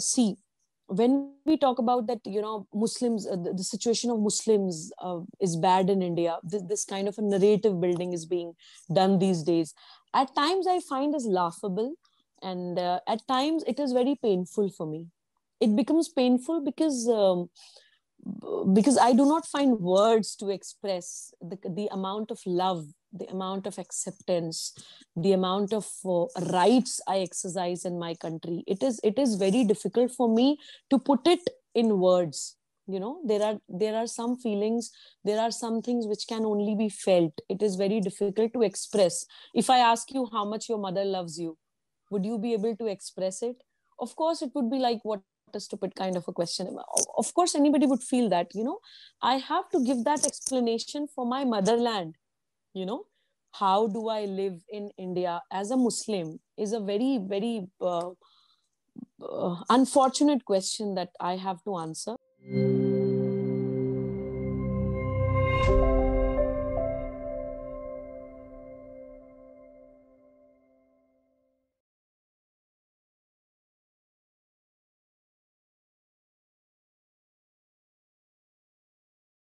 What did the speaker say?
see when we talk about that you know muslims uh, the, the, situation of muslims uh, is bad in india this, this kind of a narrative building is being done these days. At times i find is laughable and uh, at times it is very painful for me. It becomes painful because um, because i do not find words to express the, the amount of love the amount of acceptance the amount of uh, rights i exercise in my country. It is it is very difficult for me to put it in words. You know there are there are some feelings there are some things which can only be felt. It is very difficult to express. If i ask you how much your mother loves you would you be able to express it? Of course it would be like what a stupid kind of a question. Of course anybody would feel that you know i have to give that explanation for my motherland. You know how do i live in india as a muslim is a very very uh, uh, unfortunate question that i have to answer